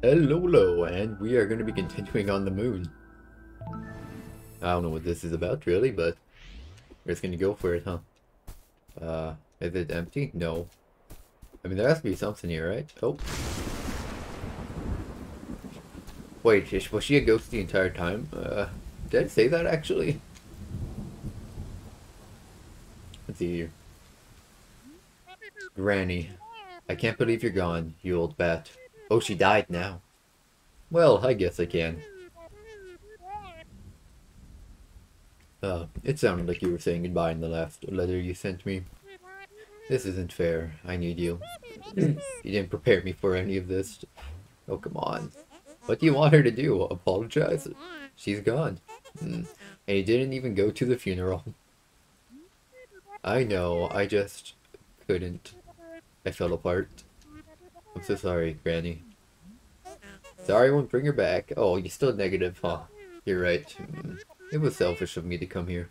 Hello, and we are going to be continuing on the moon. I don't know what this is about, really, but we're just going to go for it, huh? Uh, is it empty? No. I mean, there has to be something here, right? Oh. Wait, was she a ghost the entire time? Uh, did I say that, actually? Let's see here. Granny. I can't believe you're gone, you old bat. Oh, she died now. Well, I guess I can. Uh, it sounded like you were saying goodbye in the last letter you sent me. This isn't fair. I need you. you didn't prepare me for any of this. Oh, come on. What do you want her to do? Apologize? She's gone. Mm. And you didn't even go to the funeral. I know, I just couldn't. I fell apart. I'm so sorry, Granny. Sorry I won't bring her back. Oh, you're still negative, huh? You're right. Mm. It was selfish of me to come here.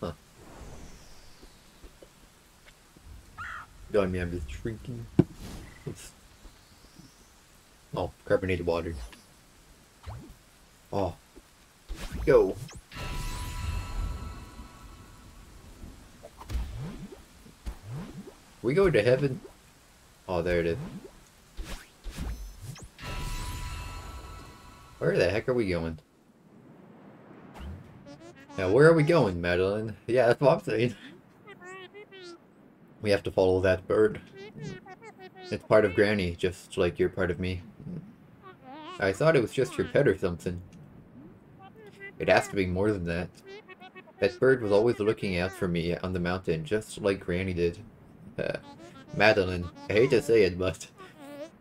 Huh. God, me, I'm just drinking. Oops. Oh, carbonated water. Oh. Go. We go to heaven? Oh, there it is. Where the heck are we going? Now, where are we going, Madeline? Yeah, that's what I'm saying. We have to follow that bird. It's part of Granny, just like you're part of me. I thought it was just your pet or something. It has to be more than that. That bird was always looking out for me on the mountain, just like Granny did. Uh, Uh, Madeline, I hate to say it, but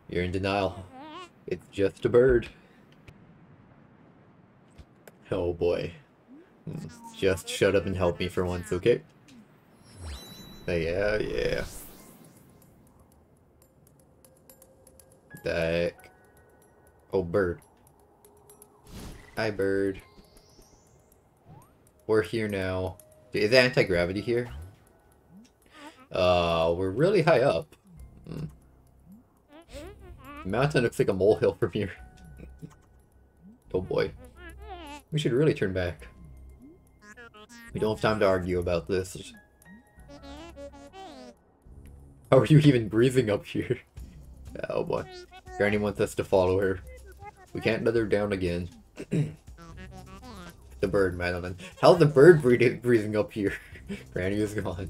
you're in denial. It's just a bird. Oh boy. Just shut up and help me for once, okay? Yeah, yeah. The? Oh, bird. Hi, bird. We're here now. Is anti-gravity here? Uh, we're really high up. Hmm. Mountain looks like a molehill from here. oh boy. We should really turn back. We don't have time to argue about this. How are you even breathing up here? Oh boy. Granny wants us to follow her. We can't let her down again. the bird, Madeline. How's the bird breathing, breathing up here? Granny is gone.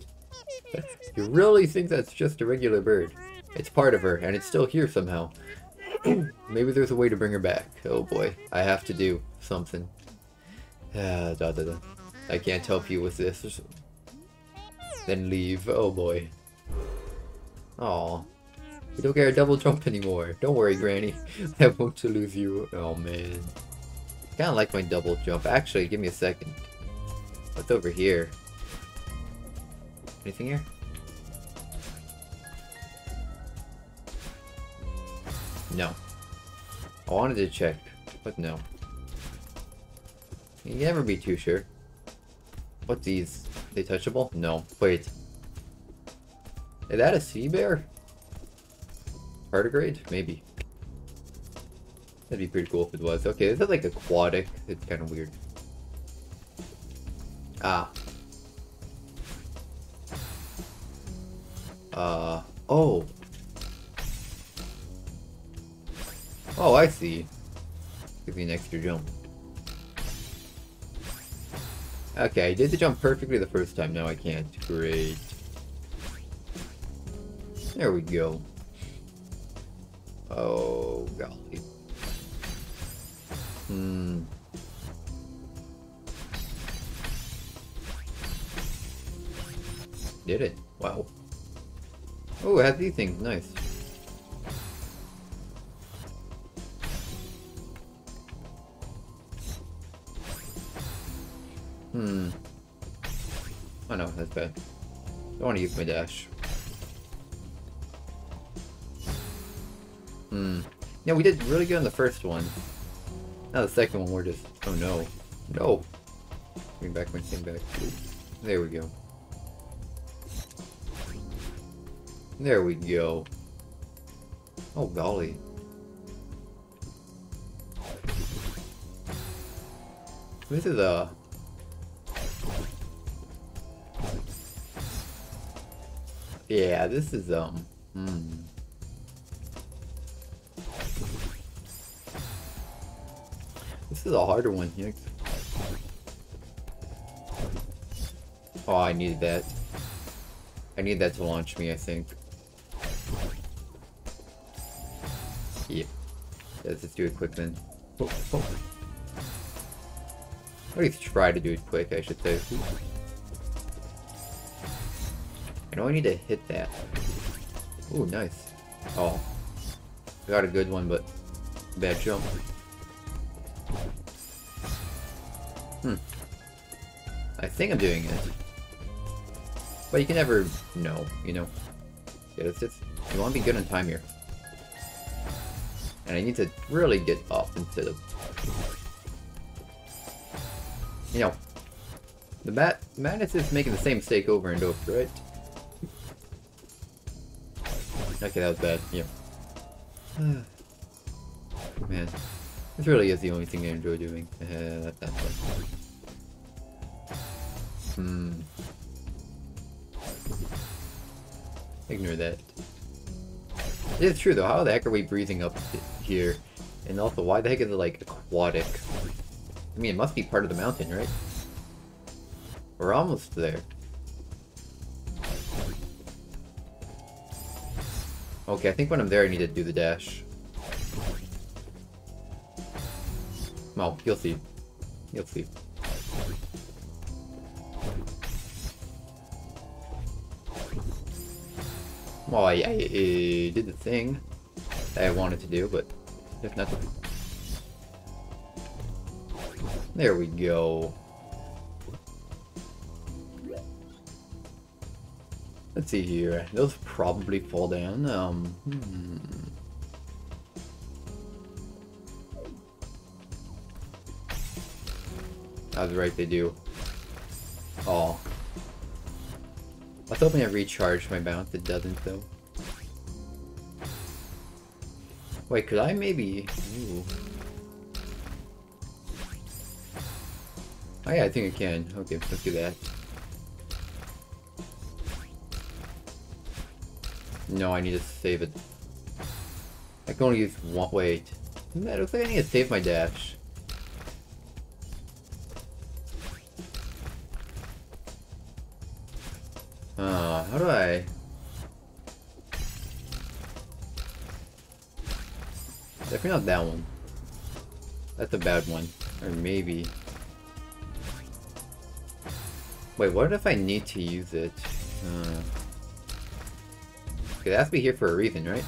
You really think that's just a regular bird? It's part of her, and it's still here somehow. Maybe there's a way to bring her back. Oh boy, I have to do something. Ah, da, da, da. I can't help you with this. Then leave. Oh boy. Aw. We don't get a double jump anymore. Don't worry, Granny. I won't lose you. Oh man. Kinda like my double jump. Actually, give me a second. What's over here? Anything here? No. I wanted to check, but no. You can never be too sure. What these? They touchable? No. Wait. Is that a sea bear? Tardigrade? Maybe. That'd be pretty cool if it was. Okay, is like aquatic. It's kind of weird. Ah. Uh, oh. Oh, I see. Give me an extra jump. Okay, I did the jump perfectly the first time, now I can't. Great. There we go. Oh, golly. Hmm. Did it. Wow. Oh, it has these things. Nice. Hmm. Oh no, that's bad. Don't want to use my dash. Hmm. Yeah, we did really good on the first one. Now the second one, we're just... Oh no. No! Bring back my thing back. There we go. There we go. Oh golly. This is a Yeah, this is, um... Hmm. This is a harder one. Yikes. Oh, I needed that. I need that to launch me, I think. Yep. Let's just do it quick then. Oh, oh. At least try to do it quick, I should say. I I need to hit that. Ooh, nice. Oh. Got a good one, but bad jump. Hmm. I think I'm doing it. But you can never know, you know? Yeah, it's just, you want to be good on time here. And I need to really get up instead of... You know, the bat madness is making the same mistake over and over, right? Okay, that was bad, yeah. Man. This really is the only thing I enjoy doing. Uh, that, that Hmm. Ignore that. It's true though, how the heck are we breathing up here? And also, why the heck is it like aquatic? I mean, it must be part of the mountain, right? We're almost there. Okay, I think when I'm there I need to do the dash. Well, you'll see. You'll see. Well, I, I, I did the thing that I wanted to do, but if nothing. There we go. Let's see here. Those probably fall down. Um, hmm. Was right, they do. Oh. I was hoping I recharged my bounce, it doesn't though. Wait, could I maybe... Ooh. Oh yeah, I think I can. Okay, let's do that. No, I need to save it. I can only use one- wait. It looks like I need to save my dash. Uh, how do I... Definitely not that one. That's a bad one. Or maybe... Wait, what if I need to use it? Uh... Okay, that has to be here for a reason, right?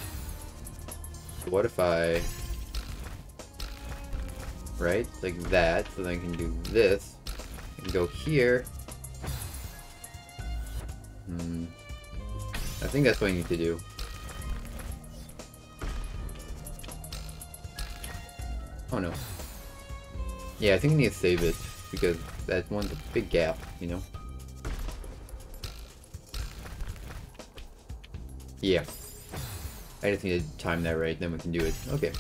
So what if I... Right? Like that, so then I can do this. And go here. Hmm. I think that's what I need to do. Oh no. Yeah, I think I need to save it, because that one's a big gap, you know? Yeah. I just need to time that right, then we can do it. Okay.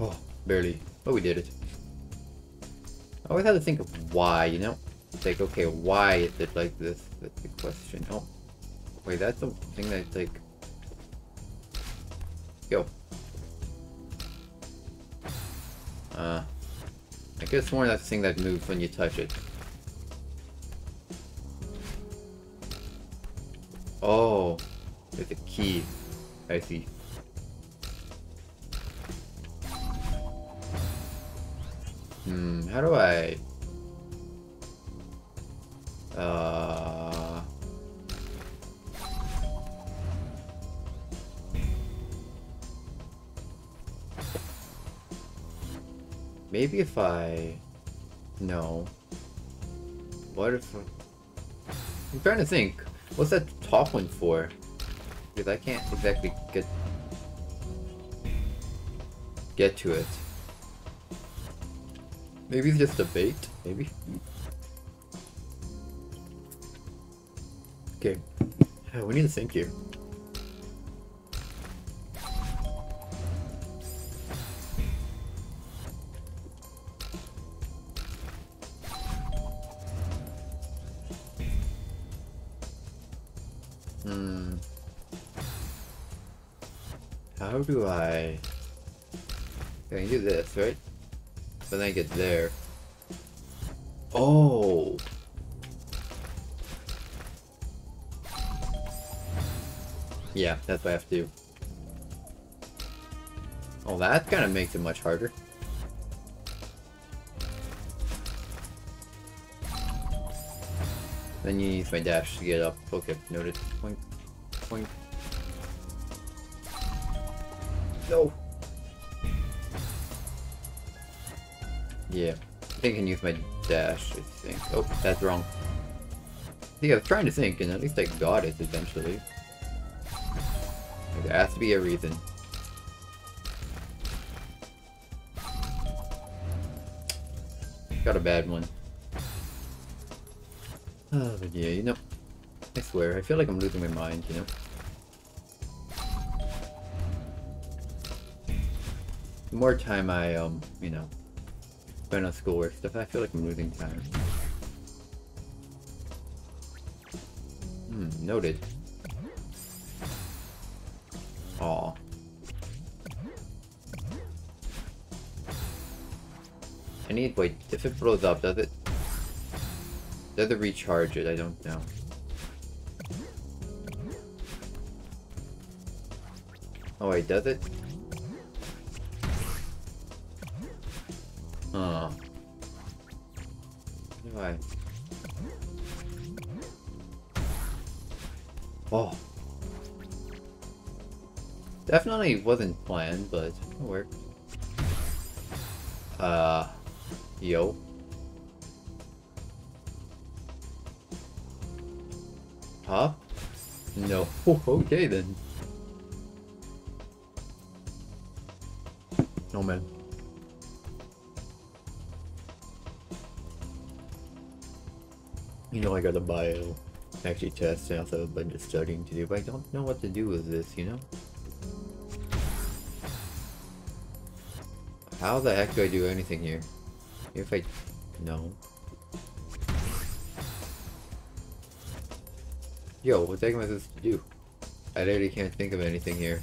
Oh, barely. But we did it. I always have to think of why, you know? It's like, okay, why is it like this? That's the question. Oh. Wait, that's the thing that's like... Go. Uh... I could have sworn that's thing that moves when you touch it. Oh, it's a key. I see. Hmm, how do I... Maybe if I... No. What if... I'm trying to think. What's that top one for? Because I can't exactly get... Get to it. Maybe it's just a bait? Maybe? Okay. we need to think here. Get there. Oh! Yeah, that's what I have to do. Oh, that kind of makes it much harder. Then you use my dash to get up. Okay, noted. Point. Point. No! I think I can use my dash, I think. Oh, that's wrong. See, I was trying to think, and at least I got it eventually. There has to be a reason. Got a bad one. Oh, yeah, you know, I swear, I feel like I'm losing my mind, you know? The more time I, um, you know, spend on schoolwork stuff, I feel like I'm losing time. Hmm, noted. Aw. I need, wait, if it blows up, does it does it recharge it? I don't know. Oh wait, does it? Do I? Oh. Definitely wasn't planned, but it worked. Uh, yo. Huh? No. okay then. No man. You know I got a bio actually test and also a bunch of studying to do, but I don't know what to do with this, you know? How the heck do I do anything here? If I... No. Yo, what the heck am I supposed to do? I literally can't think of anything here.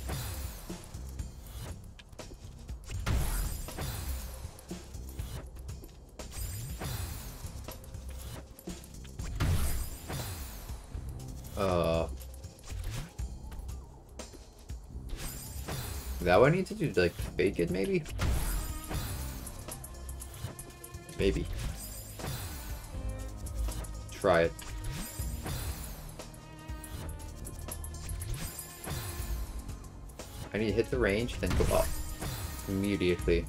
I do? Like, fake it, maybe? Maybe. Try it. I need to hit the range, then go up. Immediately.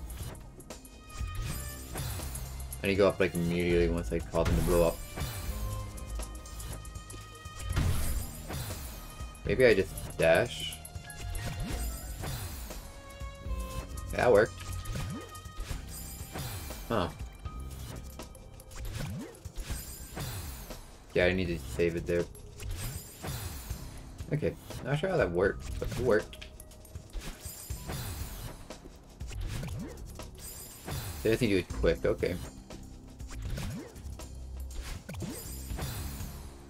I need to go up like immediately once I call them to blow up. Maybe I just dash. That worked. Huh. Yeah, I need to save it there. Okay, not sure how that worked, but it worked. They have to do quick, okay.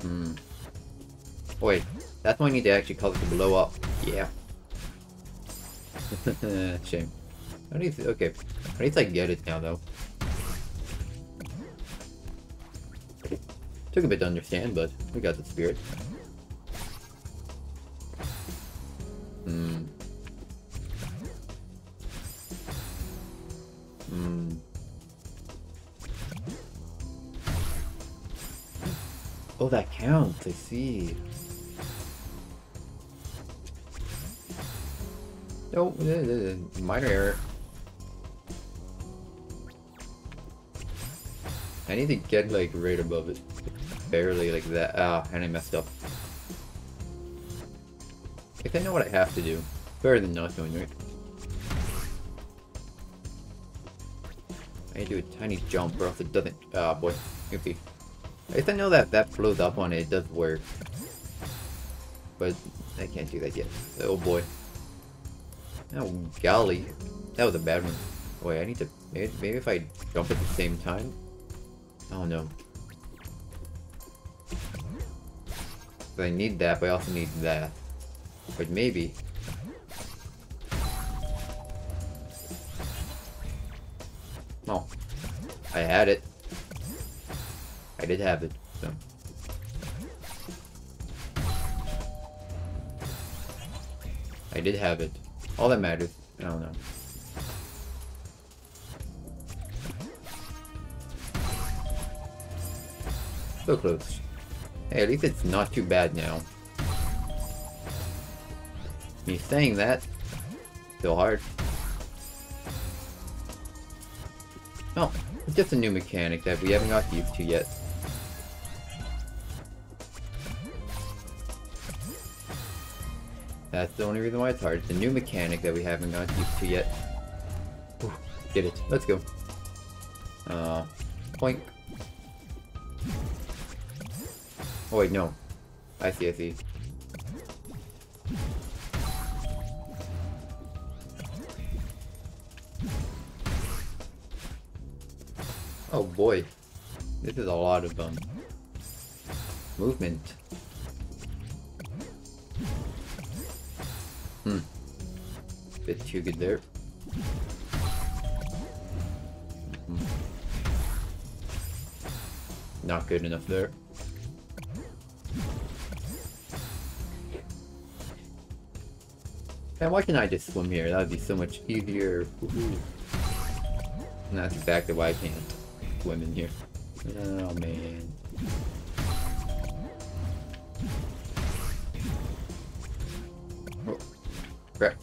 Hmm. Oh, wait, that's when I need to actually cause it to blow up. Yeah. Shame. I need to, okay. I need to like get it now though. Took a bit to understand, but we got the spirit. Hmm. Hmm. Oh, that counts. I see. No, uh, minor error. I need to get like right above it. Barely like that. Ah, and I messed up. If I know what I have to do. Better than not knowing, right? I need to do a tiny jump or else it doesn't. Ah, boy. Goofy. At I know that that flows up on it, it does work. But I can't do that yet. Oh boy. Oh golly. That was a bad one. Wait, I need to... Maybe if I jump at the same time? Oh no. I need that, but I also need that. But maybe. Oh. I had it. I did have it, so. I did have it. All that matters. I don't know. So close. Hey, at least it's not too bad now. Me saying that, still hard. Oh, it's just a new mechanic that we haven't got used to yet. That's the only reason why it's hard. It's a new mechanic that we haven't got used to yet. Ooh, get it. Let's go. Uh, point. Oh wait, no. I see, I see. Oh boy. This is a lot of um movement. Hmm. Bit too good there. Hmm. Not good enough there. And why can't I just swim here? That would be so much easier. And that's exactly why I can't swim in here. Oh man. Oh, crap.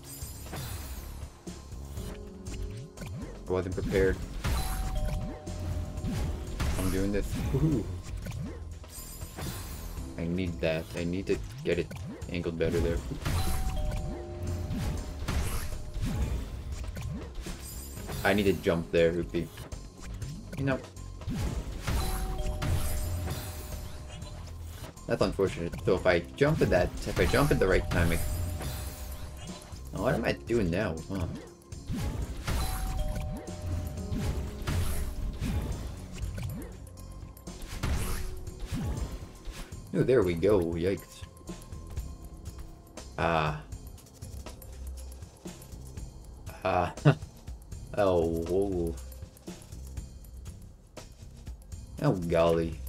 I wasn't prepared. I'm doing this. I need that. I need to get it angled better there. I need to jump there, would be... You know... That's unfortunate. So if I jump at that, if I jump at the right time, I... Oh, what am I doing now? Huh. Oh, there we go. Yikes. Ah. Ah. Oh, whoa. Oh, golly.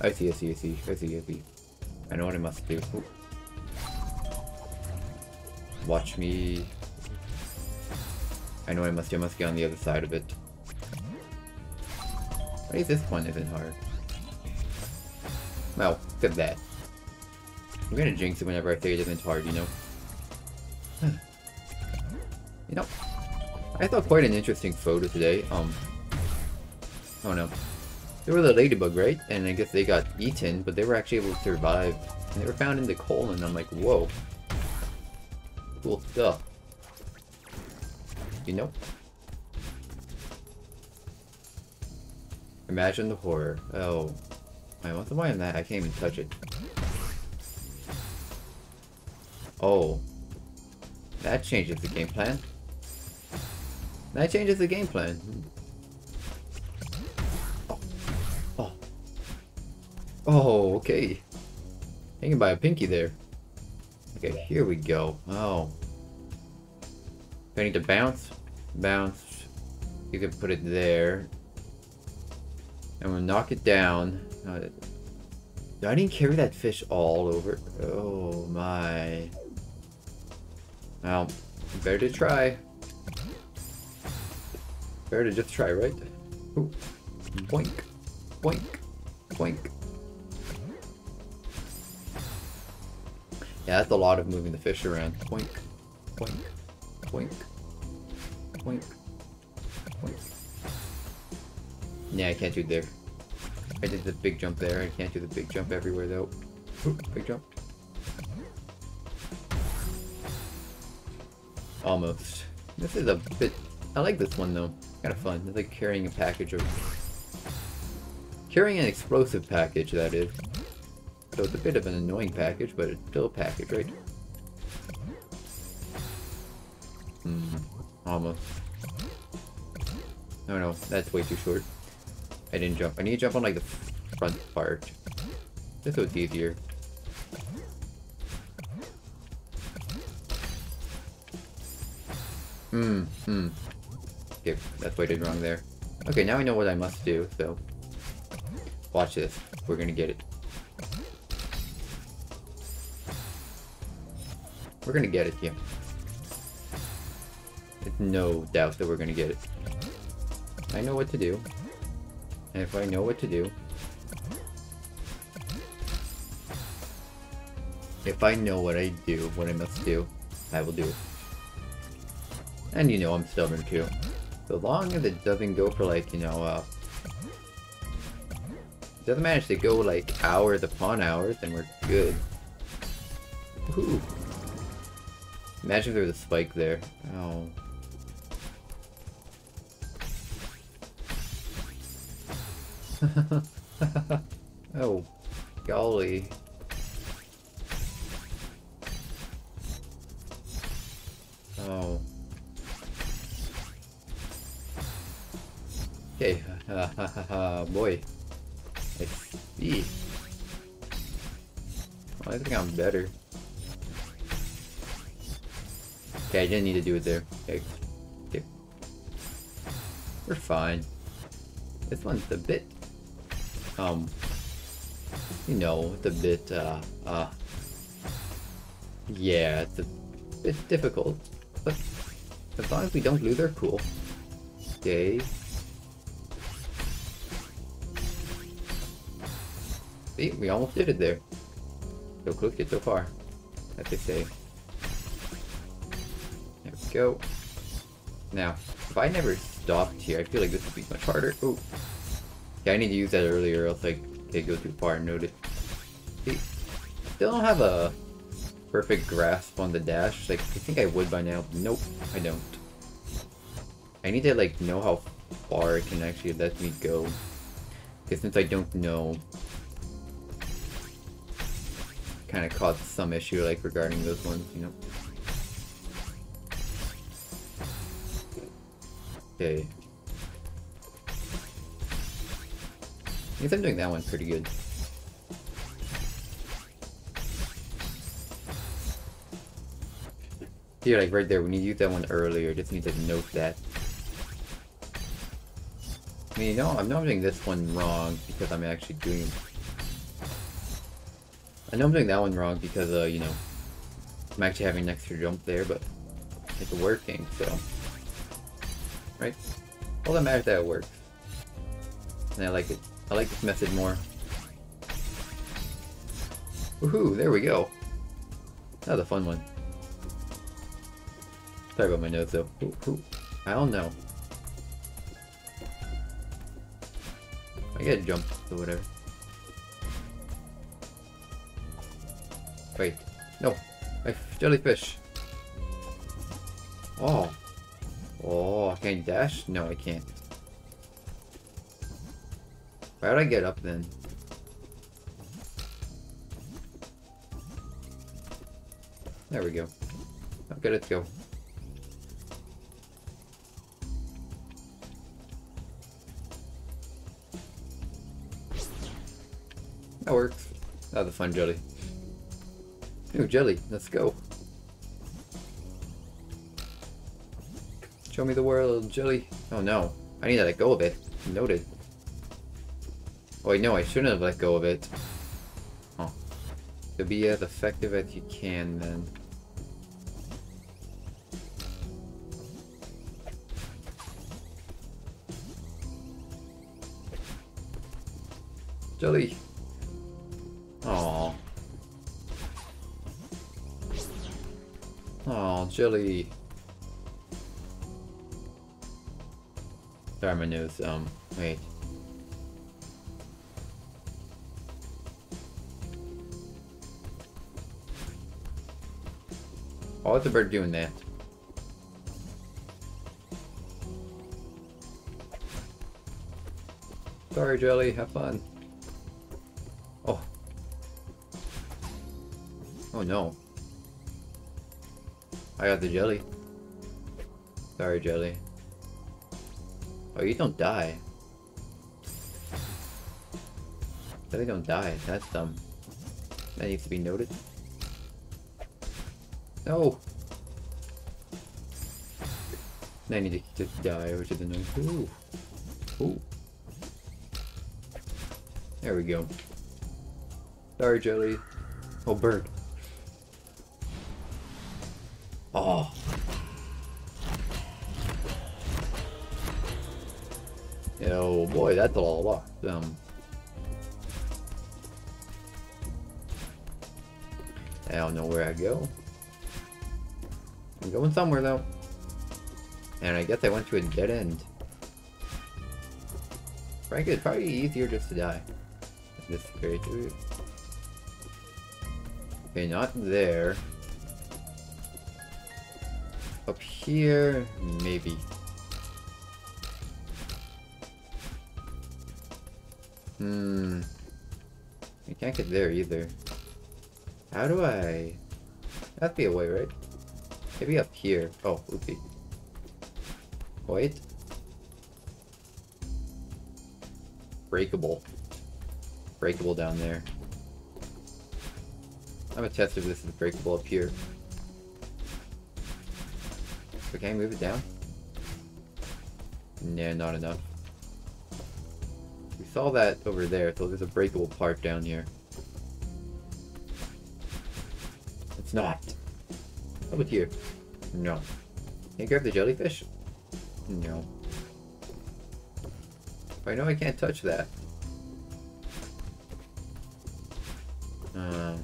I see, I see, I see, I see, I see. I know what I must do. Ooh. Watch me. I know I must. I must get on the other side of it. Is this one isn't hard? Well, at that. I'm gonna jinx it whenever I say it isn't hard, you know? you know, I thought quite an interesting photo today. Um, oh no. They were the ladybug, right? And I guess they got eaten, but they were actually able to survive. And they were found in the coal, and I'm like, whoa. Cool stuff. You know? Imagine the horror. Oh. Wait, what's the point in that? I can't even touch it. Oh. That changes the game plan. That changes the game plan. Oh. Oh. Oh, okay. Hanging by a pinky there. Okay, here we go. Oh. I need to bounce. Bounce. You can put it there. And we'll knock it down. Uh, I didn't carry that fish all over. Oh my. Well, better to try. Better to just try, right? Ooh. Boink. Boink. Boink. Yeah, that's a lot of moving the fish around. Boink. Boink. Boink. Boink. Boink. Yeah, I can't do there. I did the big jump there. I can't do the big jump everywhere though. Big jump. Almost. This is a bit... I like this one though. Kind of fun. It's like carrying a package of... Carrying an explosive package, that is. So it's a bit of an annoying package, but it's still a package, right? Hmm. Almost. No, no, that's way too short. I didn't jump. I need to jump on like the front part. This was easier. Hmm, hmm. Okay, that's what I did wrong there. Okay, now I know what I must do, so... Watch this. We're gonna get it. We're gonna get it, yeah. There's no doubt that we're gonna get it. I know what to do. And if I know what to do... If I know what I do, what I must do, I will do it. And you know I'm stubborn too. So long as it doesn't go for like, you know, uh... Doesn't manage to go like hours upon hours, then we're good. Ooh. Imagine if there was a spike there. Oh. oh, golly. Oh. Okay, boy. I see. Well, I think I'm better. Okay, I didn't need to do it there. Okay. okay. We're fine. This one's a bit, um, you know, it's a bit, uh, uh, yeah, it's a bit difficult, but as long as we don't lose our cool. Okay. See, we almost did it there. So close yet so far, as they say. There we go. Now, if I never stopped here, I feel like this would be much harder. Oh. Yeah, I need to use that earlier, else I could go too far and note it. Still don't have a perfect grasp on the dash. Like, I think I would by now. Nope, I don't. I need to, like, know how far it can actually let me go. Because since I don't know, kind of caused some issue, like, regarding those ones, you know. Okay. I guess I'm doing that one pretty good. Here, like right there, we need to use that one earlier. Just need to note that. I mean, you know, I'm not doing this one wrong because I'm actually doing... I know I'm doing that one wrong because, uh, you know, I'm actually having an extra jump there, but it's working, so... Right? All that matters that it works. And I like it. I like this method more. Woohoo, there we go. That was a fun one. Sorry about my nose though. Ooh, ooh. I don't know. I gotta jump or whatever. Wait. No. My jellyfish. Oh. Oh, I can I dash? No, I can't. Why would I get up then? There we go. Okay, let's go. That works. That was a fun jelly. New jelly, let's go. Show me the world, jelly. Oh no, I need to let go of it. Noted. Oh no, I shouldn't have let go of it. Oh. To be as effective as you can, then. Jelly! Oh. Oh, jelly. Sorry, my nose. Um, wait. Why was the bird doing that? Sorry, Jelly. Have fun. Oh. Oh no. I got the jelly. Sorry, Jelly. Oh, you don't die. Jelly don't die. That's dumb. That needs to be noted. No! I need to die, which is annoying. Ooh. Ooh. There we go. Sorry, Jelly. Oh, bird. Oh. Oh boy, that's a lot. Um, I don't know where I go. I'm going somewhere though. And I guess I went to a dead end. Frankly, it's probably easier just to die. Just carry through. Okay, not there. Up here, maybe. Hmm. I can't get there either. How do I... That'd be a way, right? Maybe up here. Oh, oopsie. Wait. Breakable. Breakable down there. I'm gonna test if this is breakable up here. Okay, move it down? Nah, not enough. We saw that over there, so there's a breakable part down here. It's not. How about here? No. Can you grab the jellyfish? No. I know I can't touch that. Um...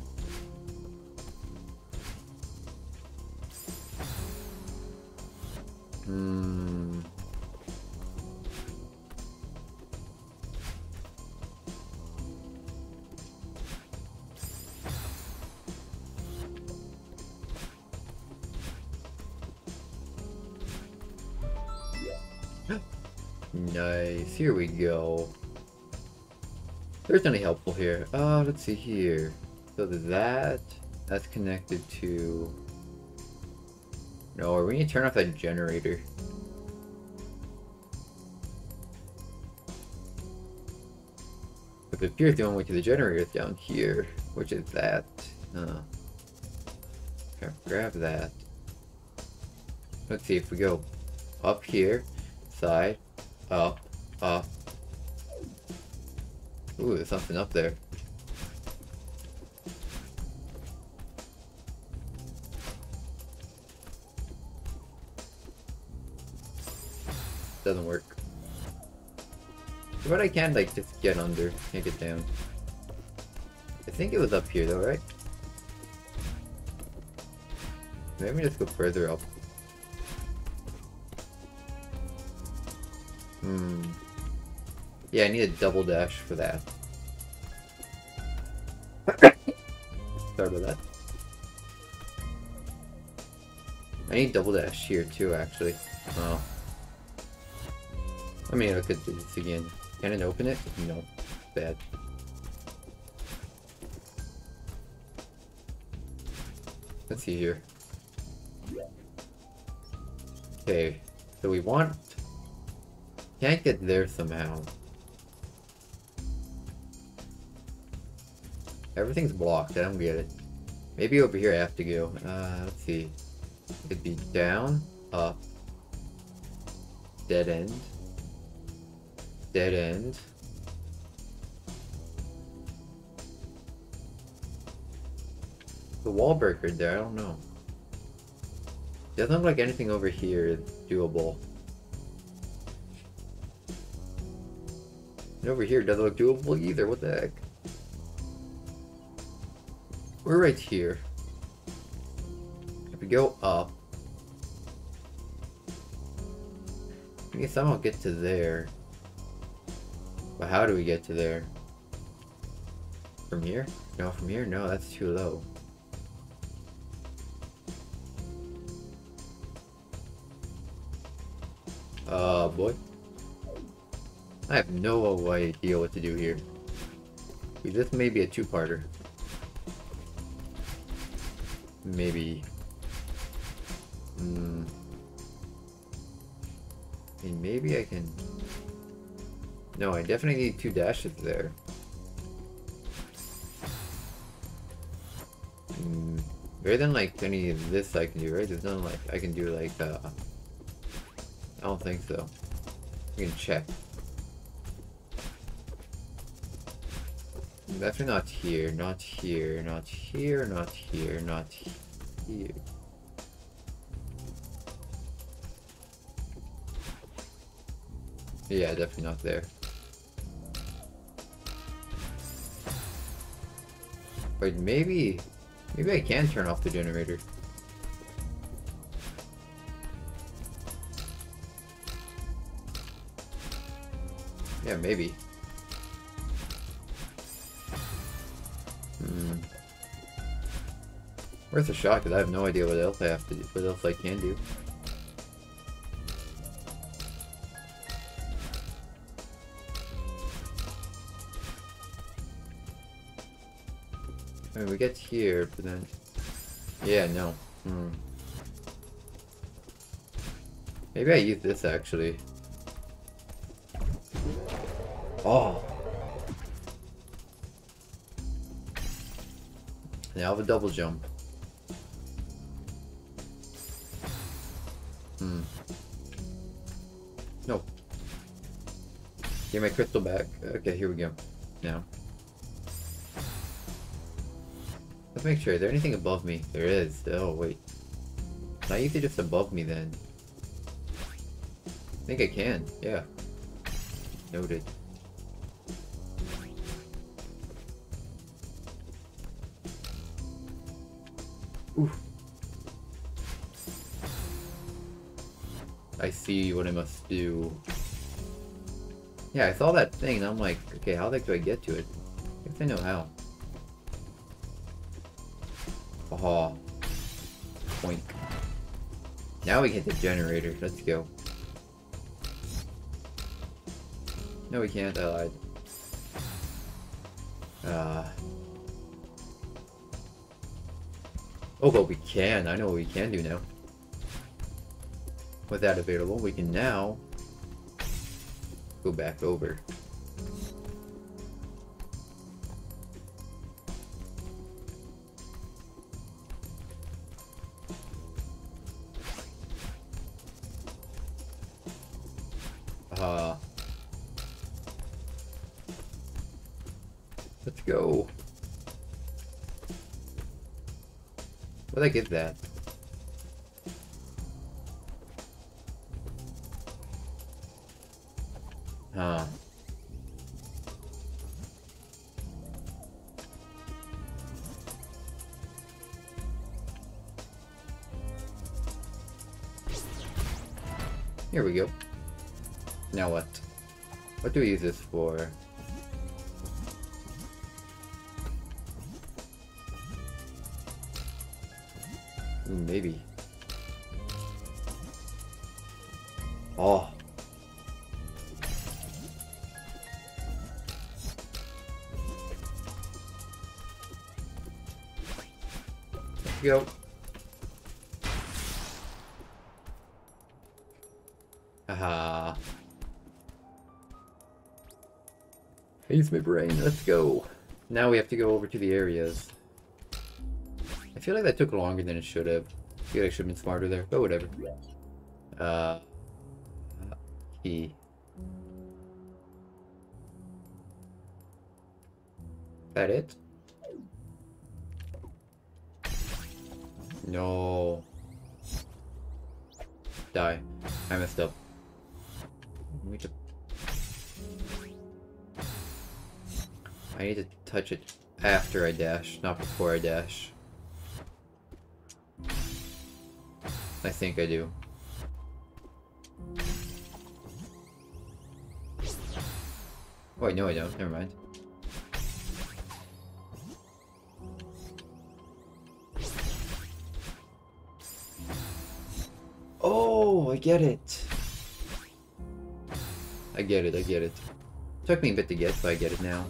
here we go. There's nothing helpful here. Uh, let's see here. So that, that's connected to... No, we need to turn off that generator. But it appears the only way to the generator is down here, which is that. Uh, grab that. Let's see if we go up here, side, up, up. Ooh, there's something up there. Doesn't work. But I can, like, just get under, can't get down. I think it was up here, though, right? Maybe just go further up. Hmm. Yeah, I need a double dash for that. Sorry about that. I need double dash here too, actually. Oh. I mean, I could do this again. Can it open it? No. Bad. Let's see here. Okay, so we want can't get there somehow. Everything's blocked, I don't get it. Maybe over here I have to go. Uh, let's see. It could be down, up, dead end, dead end. The wall breaker there, I don't know. Doesn't look like anything over here is doable. And over here doesn't look doable either, what the heck? We're right here. If we go up, we can somehow get to there. But how do we get to there? From here? No, from here? No, that's too low. Uh, boy. I have no idea what to do here. This may be a two-parter. Maybe. Hmm. I mean, maybe I can... No, I definitely need two dashes there. Better than like any of this I can do, right? There's nothing like I can do like uh I don't think so. You can check. Definitely not here, not here, not here, not here, not here. Yeah, definitely not there. But maybe, maybe I can turn off the generator. Yeah, maybe. Worth a shot, because I have no idea what else I have to do, what else I can do. I mean, we get here, but then... Yeah, no. Hmm. Maybe I use this, actually. Oh! Now I have a double jump. My crystal back. Okay, here we go. Now. Let's make sure. Is there anything above me? There is. Oh, wait. Use it just above me then? I think I can. Yeah. Noted. Oof. I see what I must do. Yeah, I saw that thing and I'm like, okay, how the heck do I get to it? I guess I know how. Oh. Point. Now we hit the generator. Let's go. No, we can't. I lied. Uh. Oh, but we can. I know what we can do now. With that available, we can now go back over. Uh, let's go. Where'd I get that? Huh. Here we go. Now what? What do we use this for? Maybe. Use my brain. Let's go. Now we have to go over to the areas. I feel like that took longer than it should have. I feel like I should have been smarter there, but whatever. Uh, key. That it? Touch it after I dash, not before I dash. I think I do. Oh, wait, no I don't. Never mind. Oh, I get it. I get it, I get it. Took me a bit to get, but I get it now.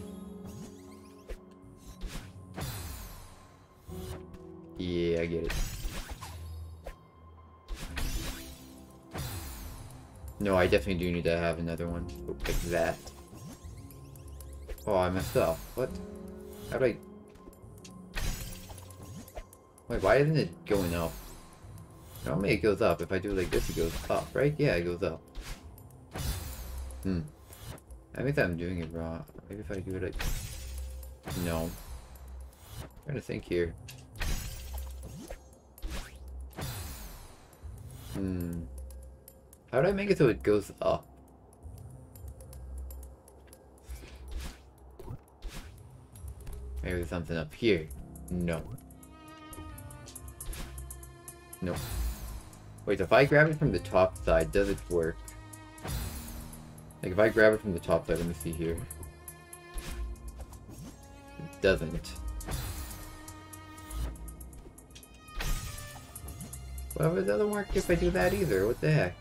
Get it. No, I definitely do need to have another one. Like that. Oh, I messed up. What? How do I... Wait, why isn't it going up? Normally it goes up. If I do like this, it goes up, right? Yeah, it goes up. Hmm. I think I'm doing it wrong. Maybe if I do it like... No. I'm trying to think here. Hmm. How do I make it so it goes up? Maybe there's something up here. No. No. Wait, if I grab it from the top side, does it work? Like, if I grab it from the top side, let me see here. It doesn't. Well, it doesn't work if I do that either. What the heck?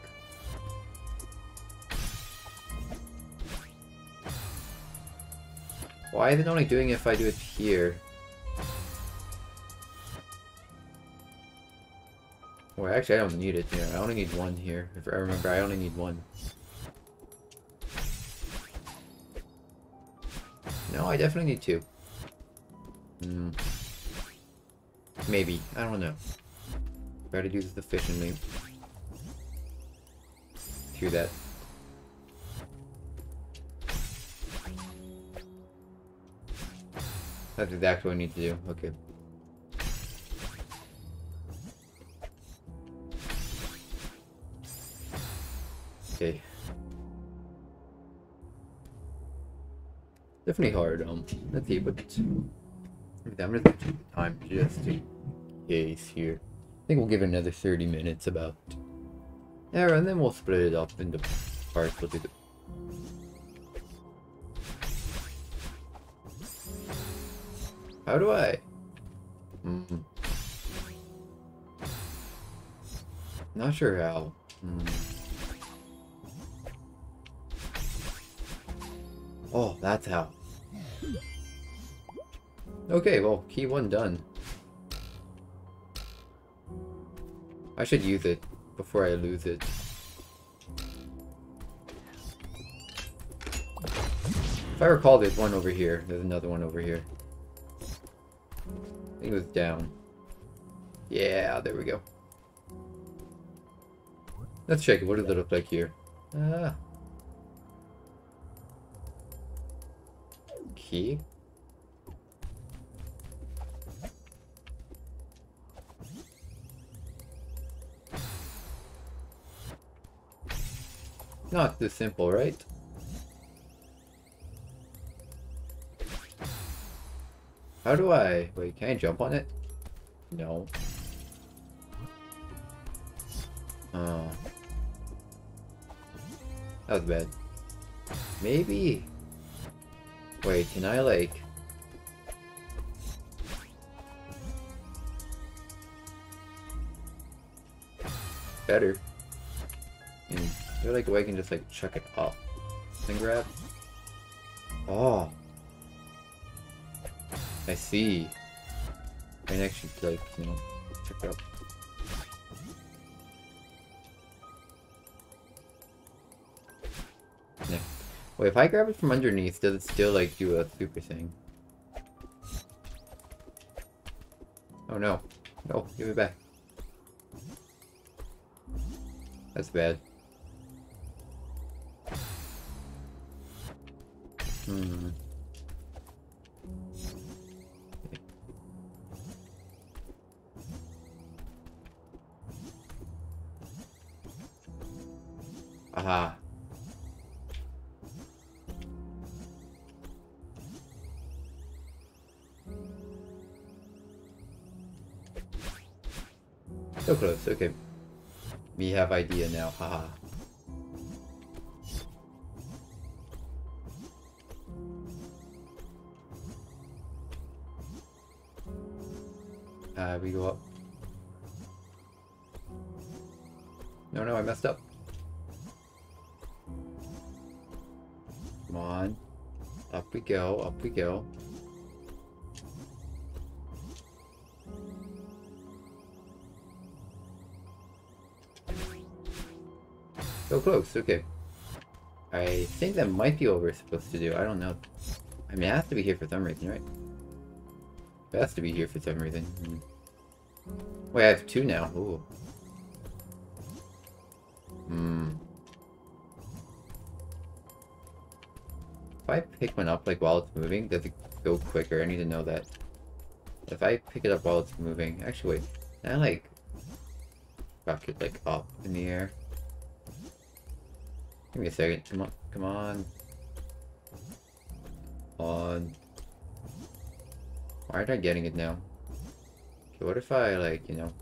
Why is it only doing it if I do it here? Well, actually, I don't need it here. I only need one here. If I remember, I only need one. No, I definitely need two. Hmm. Maybe. I don't know. To do this efficiently. Through that. That's exactly what I need to do. Okay. Okay. Definitely hard, um, let's see, but I'm gonna take the time just in case here. Think we'll give it another 30 minutes about there, and then we'll split it up into parts. We'll do the How do I? Mm. Not sure how. Mm. Oh, that's how. Okay, well, key one done. I should use it before I lose it. If I recall, there's one over here. There's another one over here. I think it was down. Yeah, there we go. Let's check it. What does it look like here? Ah. Key? Not this simple, right? How do I... Wait, can I jump on it? No. Oh. That was bad. Maybe. Wait, can I like... Better. And Feel like I can just like chuck it up and grab. Oh. I see. I can actually, like, you know, check it up. Yeah. Wait, if I grab it from underneath, does it still, like, do a super thing? Oh no. No, give it back. That's bad. Aha. So close, okay. We have idea now, haha. Uh, we go up. No, no, I messed up. Come on. Up we go, up we go. So close, okay. I think that might be what we're supposed to do. I don't know. I mean, it has to be here for some reason, right? It has to be here for some reason. Hmm. Wait, I have two now. Ooh. Hmm. If I pick one up, like, while it's moving, does it go quicker? I need to know that. If I pick it up while it's moving... Actually, wait. I, like... Rock it, like, up in the air? Give me a second. Come on. Come on. On. Why aren't I getting it now? Okay, what if I, like, you know...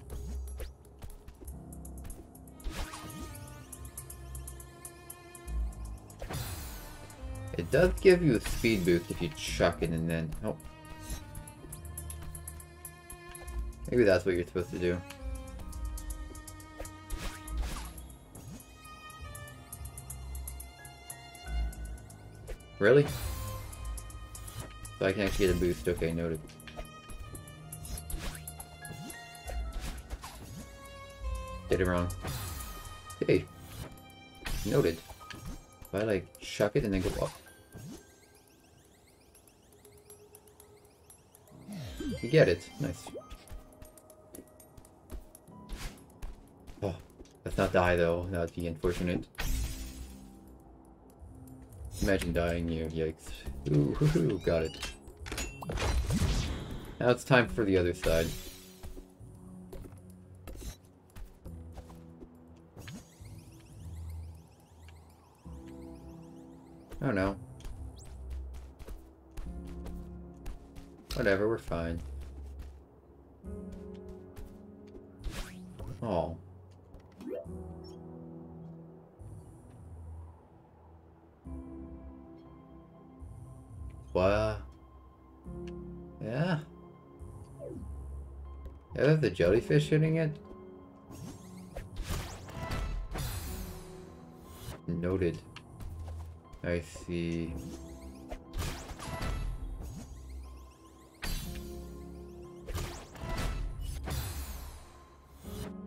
It does give you a speed boost if you chuck it and then... Oh. Maybe that's what you're supposed to do. Really? So I can actually get a boost. Okay, noted. It wrong. Hey. Noted. If I like chuck it and then go up. You get it. Nice. Oh, let's not die though. That would be unfortunate. Imagine dying here, yikes. Ooh, got it. Now it's time for the other side. Oh no. Whatever, we're fine. Oh. What? Yeah? That the jellyfish hitting it? Noted. I see.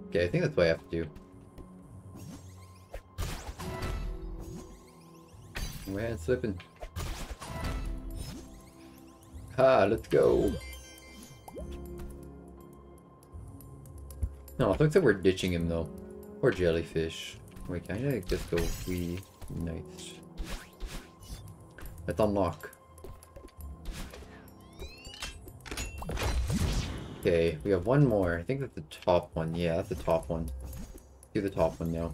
Okay, I think that's what I have to do. Man, slipping. Ha, let's go. No, it looks like we're ditching him though. Or jellyfish. Wait, can I just go free? Nice. Let's unlock. Okay, we have one more. I think that's the top one. Yeah, that's the top one. Do the top one now.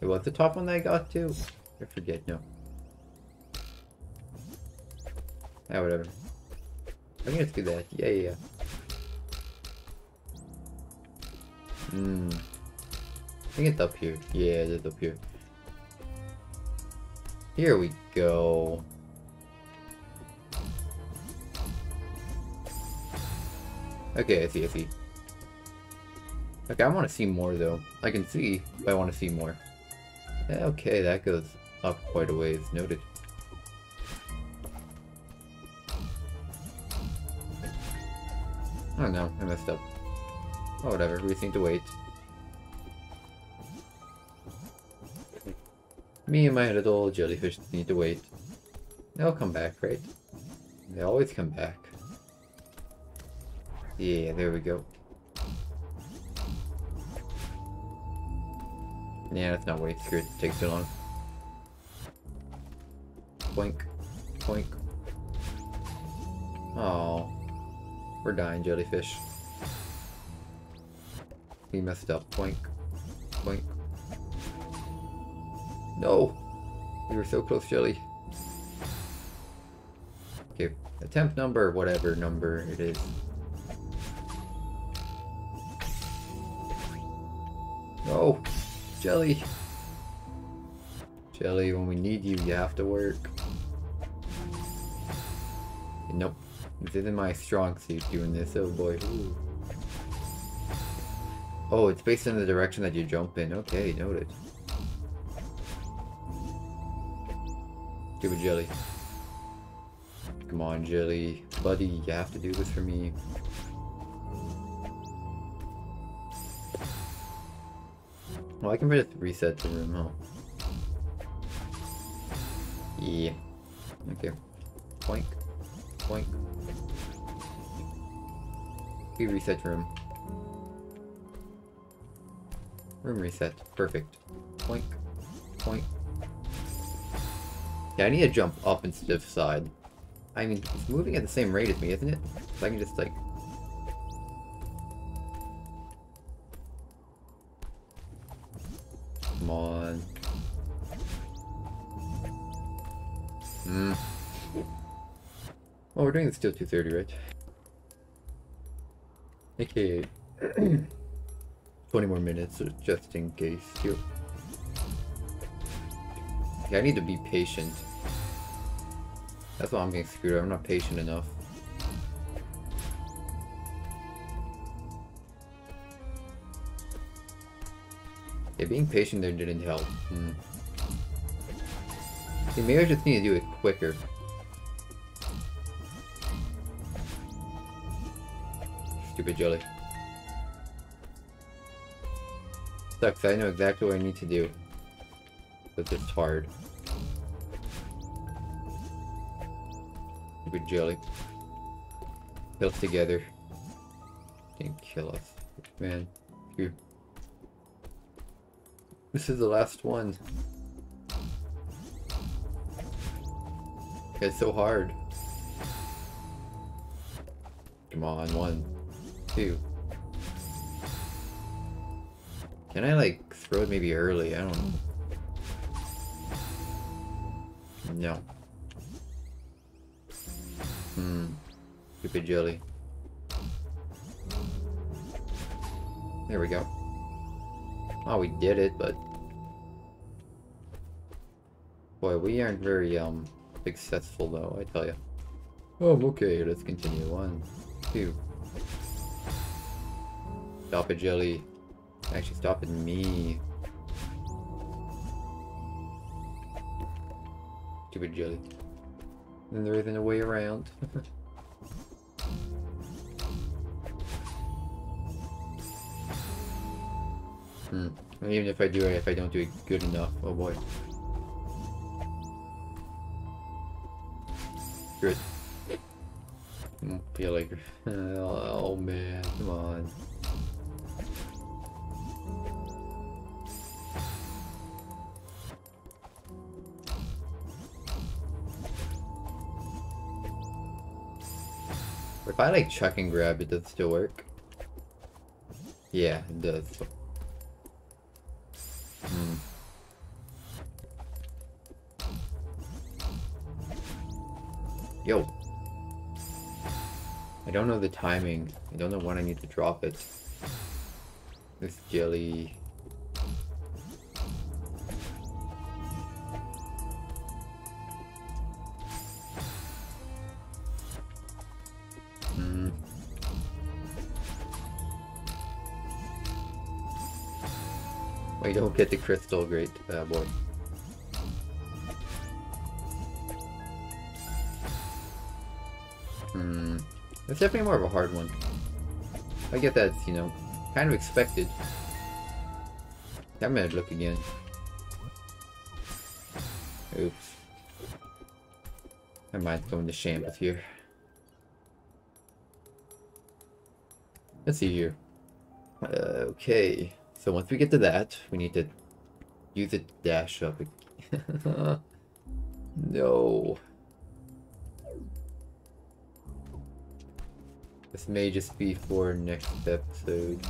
Wait, what's the top one that I got to? I forget, no. Ah, whatever. I can just do that. Yeah, yeah, yeah. Hmm. Think it's up here. Yeah, it is up here. Here we go. Okay, I see, I see. Okay, I want to see more though. I can see, but I want to see more. Eh, okay, that goes up quite a ways. Noted. Oh no, I messed up. Oh, whatever. We just need to wait. Me and my little jellyfish need to wait. They'll come back, right? They always come back. Yeah, there we go. Yeah, let's not wait. Screw it. it takes too long. Boink. Boink. Oh. We're dying, jellyfish. We messed up. Boink. Boink. No! We were so close, Jelly. Okay, attempt number, whatever number it is. No! Jelly! Jelly, when we need you, you have to work. Nope. This isn't my strong suit doing this, oh boy. Ooh. Oh, it's based on the direction that you jump in. Okay, noted. Give it jelly. Come on, jelly. Buddy, you have to do this for me. Well, I can just reset the room, huh? Yeah. Okay. Boink. Boink. We reset room. Room reset. Perfect. Boink. Boink. Yeah, I need to jump up instead of side. I mean, it's moving at the same rate as me, isn't it? So I can just, like... Come on. Hmm. Well, we're doing the Steel 230, right? Okay. 20 more minutes, just in case. Yeah, I need to be patient. That's why I'm getting screwed up. I'm not patient enough. Yeah, being patient there didn't help. Hmm. See, maybe I just need to do it quicker. Stupid jelly. Sucks, I know exactly what I need to do. But it's hard. Stupid jelly. Us together. Didn't kill us. Man. Phew. This is the last one. It's so hard. Come on, one, two. Can I like throw it maybe early? I don't know. No. Hmm. Stupid jelly. There we go. Oh, we did it, but... Boy, we aren't very, um, successful though, I tell you. Oh, okay, let's continue. One, two. Stop it, Jelly. Actually, stop me. Stupid Jelly. And there isn't a way around. hmm. even if I do it, if I don't do it good enough, oh boy. Good. I feel like... Oh, man, come on. If I like chuck and grab, it does still work. Yeah, it does. Hmm. Yo. I don't know the timing. I don't know when I need to drop it. This jelly... Wait, don't get the crystal, great uh, boy. Hmm. It's definitely more of a hard one. I get that, you know, kind of expected. I'm gonna look again. Oops. I might go into shambles here. Let's see here. Uh, okay. So once we get to that, we need to use the dash up again. no. This may just be for next episode.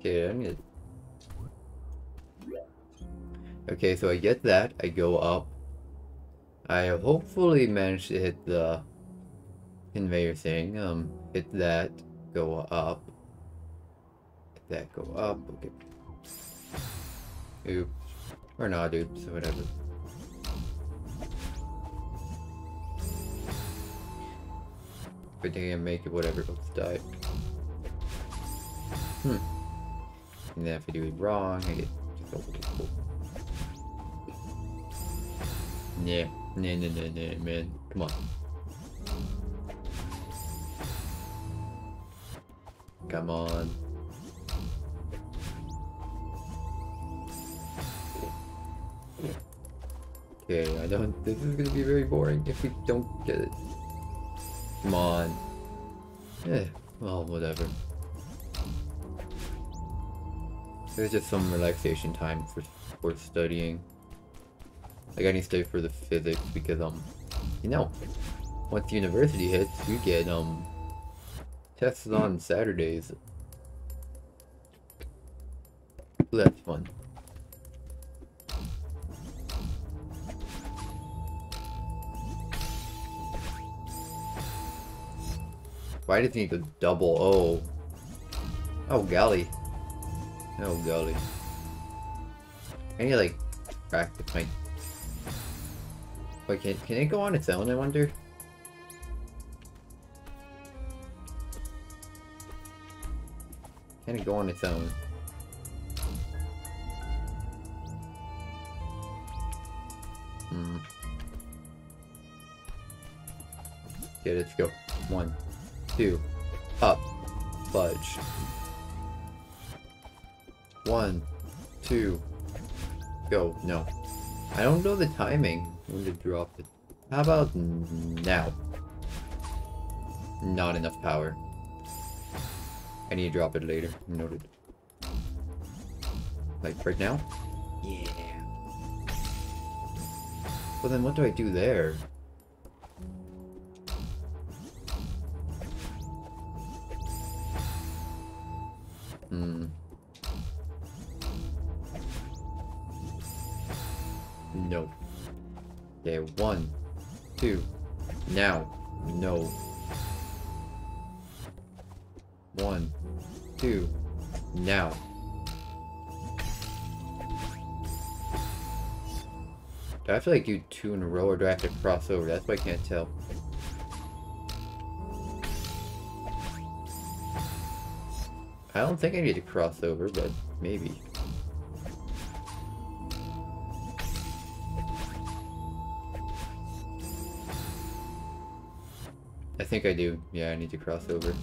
Okay, I'm gonna... Okay, so I get that. I go up. I hopefully manage to hit the conveyor thing. Um, hit that. Go up. Hit that. Go up. Okay. Oops. Or not, oops, or whatever. Thing I make it, whatever, let's die. Hmm. And then if I do it wrong, I get just over. Nah, no, no, no, no, man. Come on. Come on. Okay, I don't... This is gonna be very boring if we don't get it. Come on. Yeah, well, whatever. There's just some relaxation time for, for studying. Like I need to study for the physics because um, you know, once university hits, you get um tests on Saturdays. That's fun. Why does he need to double O? Oh, golly. Oh, golly. I need like, practice my... Can, can it go on its own, I wonder? Can it go on its own? Hmm. Okay, let's go. One, two, up, fudge. One, two, go. No. I don't know the timing when to drop it. How about now? Not enough power. I need to drop it later. Noted. Like, right now? Yeah. Well then what do I do there? Have to like do two in a row or do I have to cross over? That's why I can't tell. I don't think I need to cross over, but maybe. I think I do. Yeah, I need to cross over.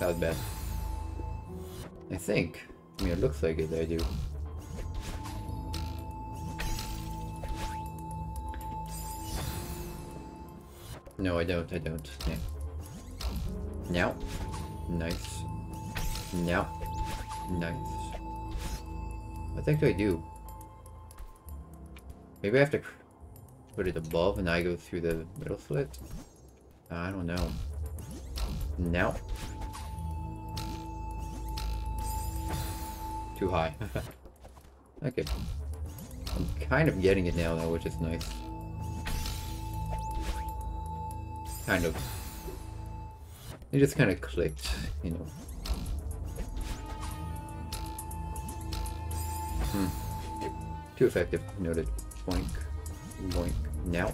Was bad. I think. I mean, it looks like it, I do. No, I don't, I don't. Yeah. Now. Nice. Now. Nice. Heck do I do? Maybe I have to put it above and I go through the middle slit? I don't know. Now. Too high. okay. I'm kind of getting it now though, which is nice. Kind of. It just kind of clicked, you know. Hmm. Too effective. Noted. Boink. Boink. Now.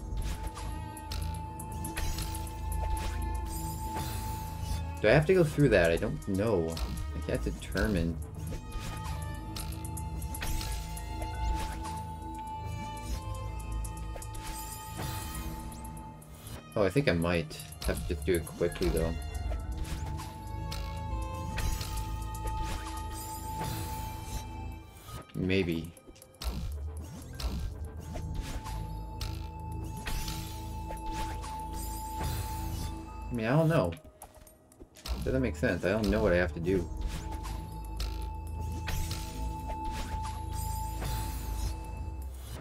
Do I have to go through that? I don't know. I can't determine. Oh, I think I might have to do it quickly though. Maybe. I mean, I don't know. Doesn't make sense. I don't know what I have to do.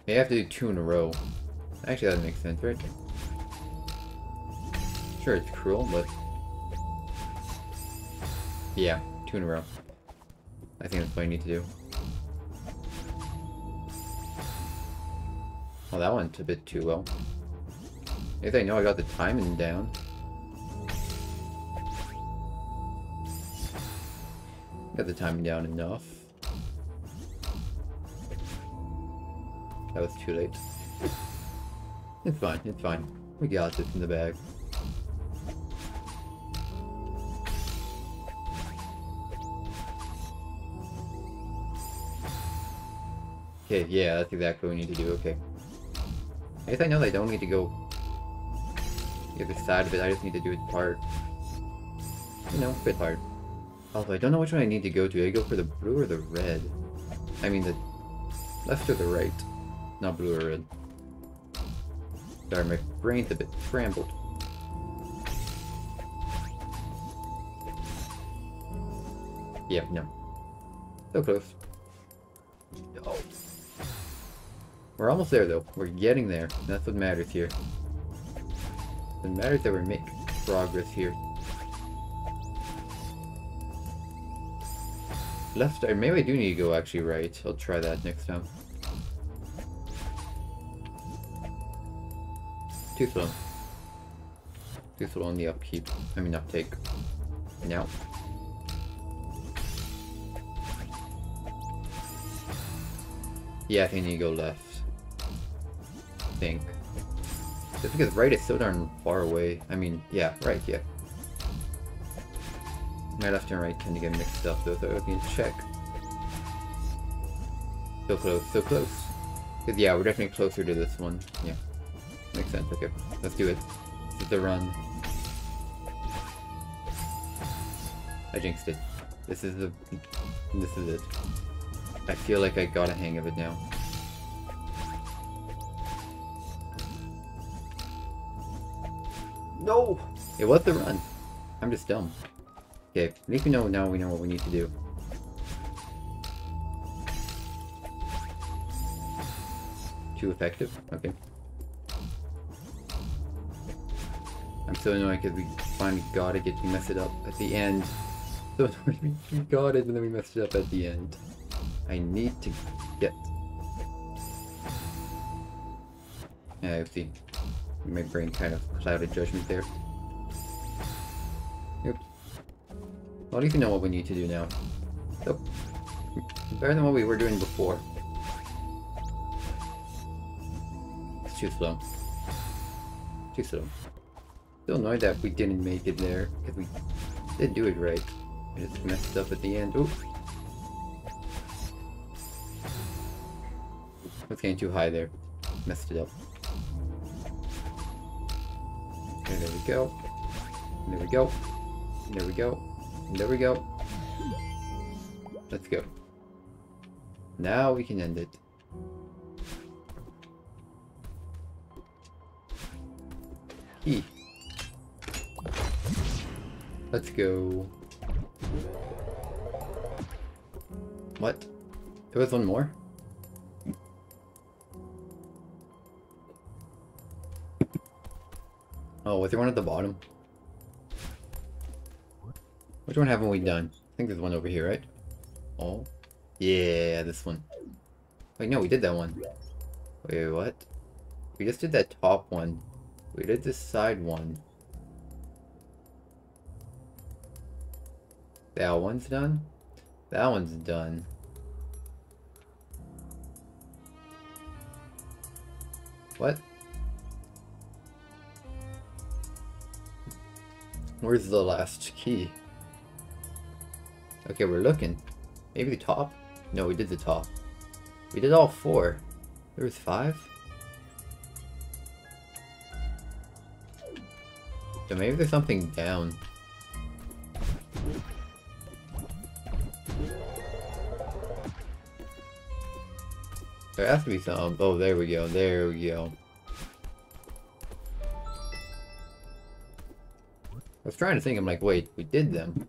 I have to do two in a row. Actually, that makes sense, right? Sure, it's cruel, but... Yeah, two in a row. I think that's what I need to do. Well, that went a bit too well. If I know I got the timing down. Got the timing down enough. That was too late. it's fine, it's fine. We got this in the bag. Okay, yeah, that's exactly what we need to do, okay. I guess I know I don't need to go the other side of it, I just need to do its part. you know, bit hard. Although I don't know which one I need to go to. I go for the blue or the red? I mean the left or the right. Not blue or red. Sorry, my brain's a bit scrambled. Yeah, no. So close. We're almost there though. We're getting there. That's what matters here. It matters that we're making progress here. Left, or maybe I do need to go actually right. I'll try that next time. Too slow. Too slow on the upkeep. I mean uptake. Now. Yeah, I think to go left. Think. Just because right is so darn far away. I mean, yeah, right, yeah. My left and right tend to get mixed up though, so I need to check. So close, so close. Cause yeah, we're definitely closer to this one. Yeah. Makes sense, okay. Let's do it. Is the run. I jinxed it. This is the... This is it. I feel like I got a hang of it now. No! It was the run. I'm just dumb. Okay, at least we know now we know what we need to do. Too effective? Okay. I'm so annoyed because we finally got it, get to mess it up at the end. So annoyed we got it and then we messed it up at the end. I need to get... Yeah, I see. My brain kind of clouded judgment there. Yep. At least we know what we need to do now. So, better than what we were doing before. It's too slow. Too slow. Still annoyed that we didn't make it there, because we did do it right. We just messed up at the end. Oops. was getting too high there. Messed it up. Okay, there we go. There we go. There we go. There we go. Let's go. Now we can end it. Key. Let's go. What? There was one more? Oh, was there one at the bottom? Which one haven't we done? I think there's one over here, right? Oh. Yeah, this one. Wait, no, we did that one. Wait, what? We just did that top one. We did this side one. That one's done? That one's done. What? Where's the last key? Okay, we're looking. Maybe the top? No, we did the top. We did all four. There was five? So maybe there's something down. There has to be some. Oh, there we go. There we go. Was trying to think, I'm like, wait, we did them.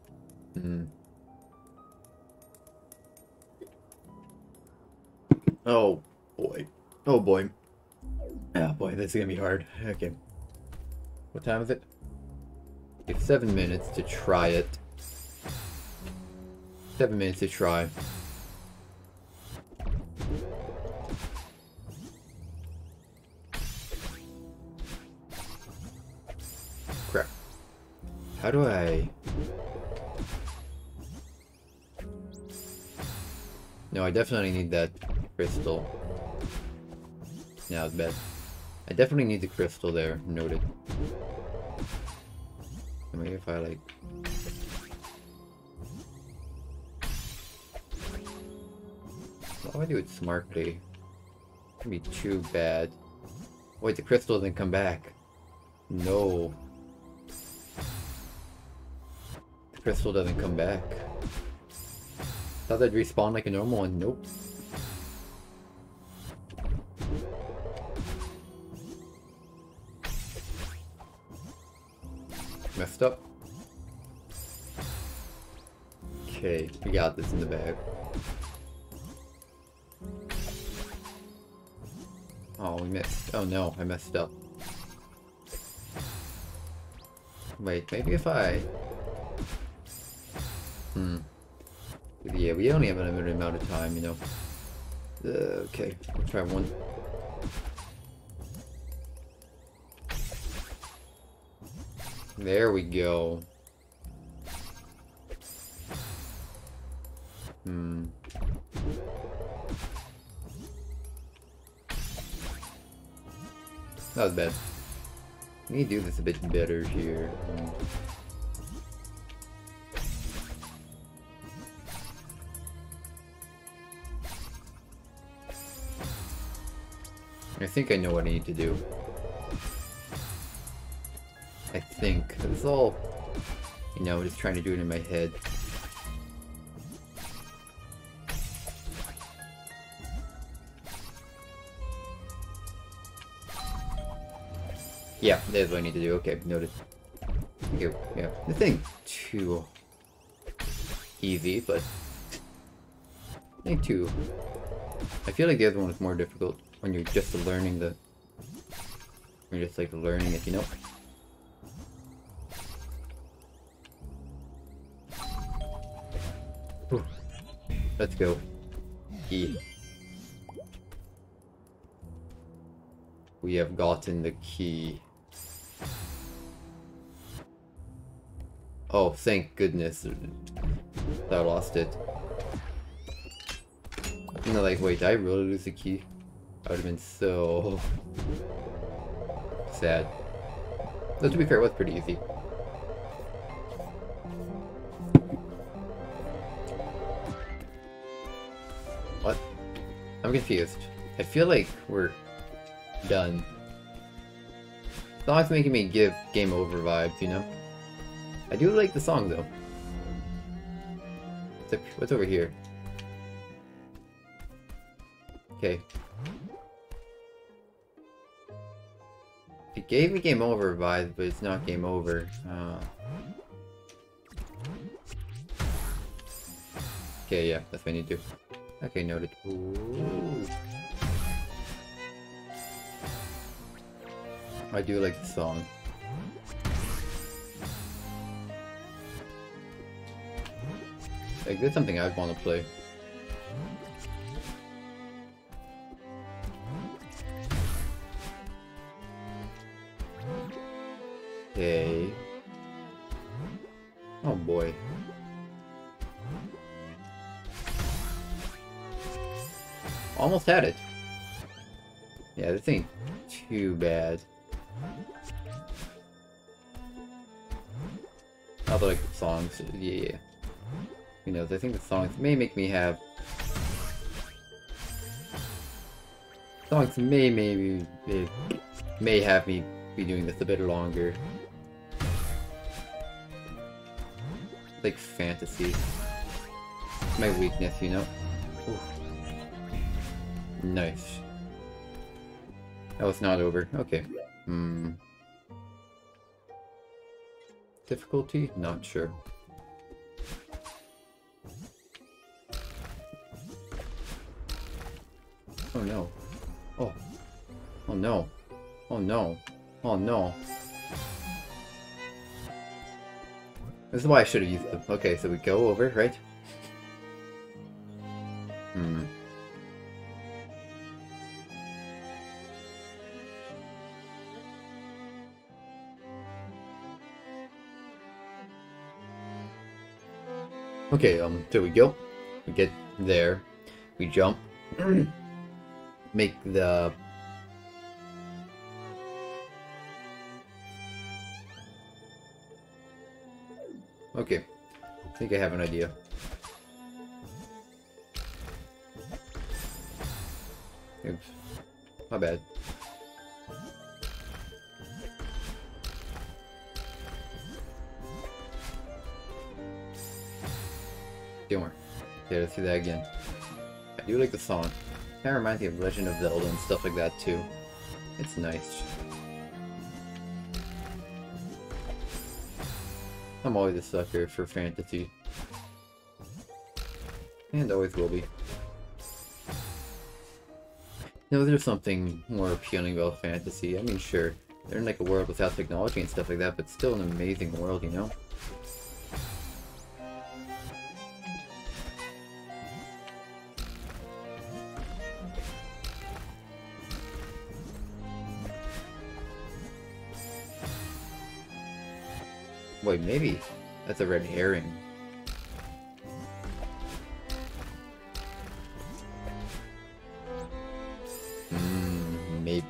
Hmm. Oh, boy. Oh, boy. Oh, boy, this is gonna be hard. Okay. What time is it? It's seven minutes to try it. Seven minutes to try. How do I... No, I definitely need that crystal. Now it's bad. I definitely need the crystal there, noted. Maybe if I like... How do I do it smartly? It'd be too bad. Wait, the crystal didn't come back. No. Crystal doesn't come back. Thought they'd respawn like a normal one. Nope. Messed up. Okay, we got this in the bag. Oh, we missed. Oh no, I messed up. Wait, maybe if I... Hmm. Yeah, we only have a limited amount of time, you know. Uh, okay, I'll try one. There we go. Hmm. That was bad. Need to do this a bit better here. Hmm. Think I know what I need to do. I think. It's all, you know, just trying to do it in my head. Yeah, that's what I need to do. Okay, noted. Okay, yeah. This ain't too easy, but ain't too. I feel like the other one was more difficult when you're just learning the. You're just like learning it, you know. Let's go. E. We have gotten the key. Oh, thank goodness. I lost it. You know, like, wait, did I really lose the key? I would have been so... sad. Though to be fair, it was pretty easy. What? I'm confused. I feel like we're done. The Song's making me give game over vibes, you know? I do like the song though. What's over here? Okay. It gave me game over vibes, but it's not game over. Uh... Okay, yeah, that's what I need to do. Okay, noted. Ooh. I do like the song. Like, that's something I'd want to play. Okay. Oh boy. Almost had it. Yeah, this ain't too bad. Other like songs, yeah. Who knows, I think the songs may make me have... Songs may maybe... May, may have me be doing this a bit longer. Like fantasy. It's My weakness, you know? Ooh. Nice. Oh, it's not over. Okay. Hmm. Difficulty? Not sure. Oh no. Oh. Oh no. Oh no. Oh no. This is why I should have used them. Okay, so we go over, right? Hmm. Okay, um, so we go. We get there. We jump. Make the... Okay. I think I have an idea. Oops. My bad. Worry. Okay, let's do that again. I do like the song. Kind of reminds me of Legend of Zelda and stuff like that too. It's nice. I'm always a sucker for fantasy. And always will be. No, there's something more appealing about fantasy. I mean, sure, they're in like a world without technology and stuff like that, but still an amazing world, you know? Maybe that's a red herring. Hmm, maybe.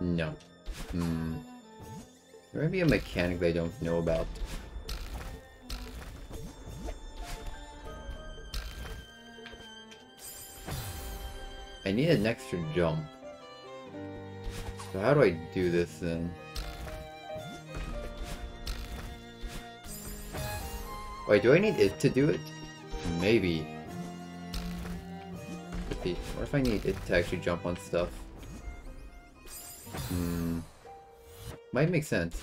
No. Hmm. There might be a mechanic they don't know about. I need an extra jump. So how do I do this then? Wait, do I need it to do it? Maybe. What if I need it to actually jump on stuff? Hmm. Might make sense.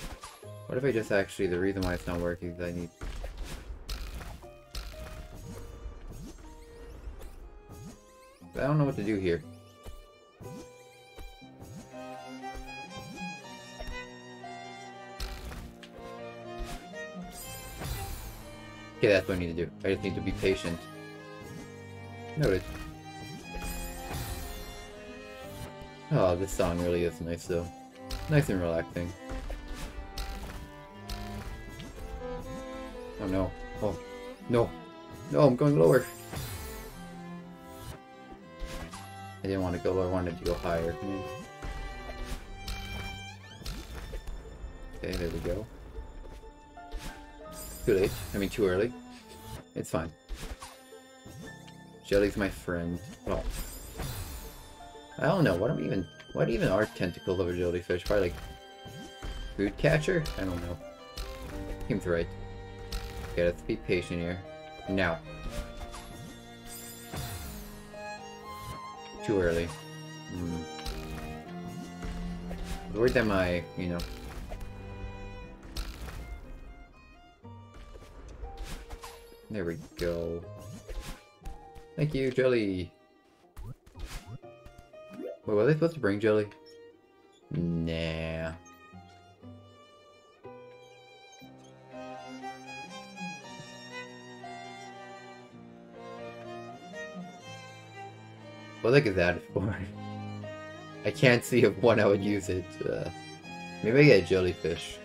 What if I just actually, the reason why it's not working is I need... I don't know what to do here. Okay, that's what I need to do. I just need to be patient. Noted. Oh, this song really is nice though. Nice and relaxing. Oh no. Oh. No. No, I'm going lower. Didn't want to go I wanted to go higher. Okay, there we go. Too late. I mean, too early. It's fine. Jelly's my friend. Well, I don't know. What am even? What even are tentacles of a jellyfish? Probably like food catcher? I don't know. Seems right. Okay, let's be patient here. Now. Too early. Hmm. Where am I, you know? There we go. Thank you, Jelly. Wait, were they supposed to bring Jelly? Nah. What the heck is that? I can't see of when I would use it. Uh, maybe I get a jellyfish.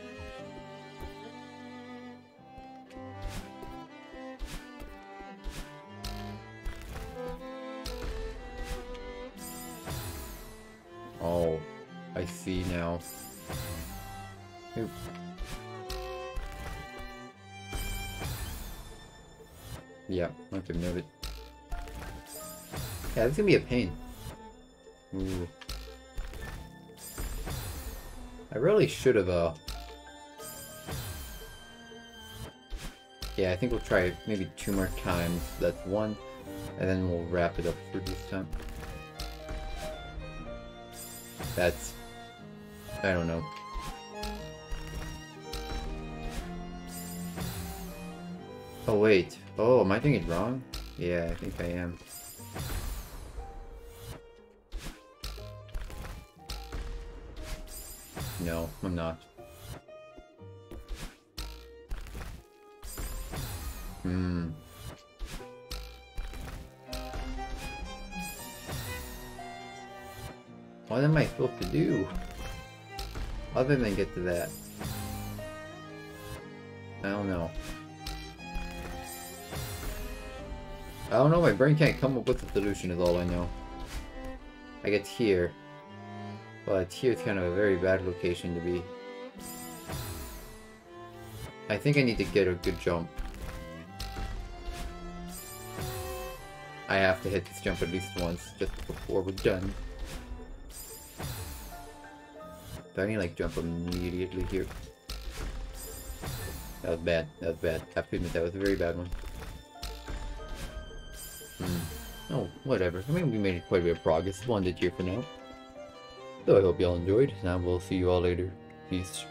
Is gonna be a pain. Ooh. I really should have, uh... Yeah, I think we'll try maybe two more times. That's one, and then we'll wrap it up for this time. That's... I don't know. Oh wait. Oh, am I doing it wrong? Yeah, I think I am. No, I'm not. Hmm. What am I supposed to do? Other than get to that. I don't know. I don't know, my brain can't come up with a solution is all I know. I get here. But here it's kind of a very bad location to be. I think I need to get a good jump. I have to hit this jump at least once just before we're done. Do I need like jump immediately here? That was bad. That was bad. I have to admit that was a very bad one. Hmm. Oh, whatever. I mean, we made quite a bit of progress. One did here for now. So I hope y'all enjoyed, and we'll see you all later. Peace.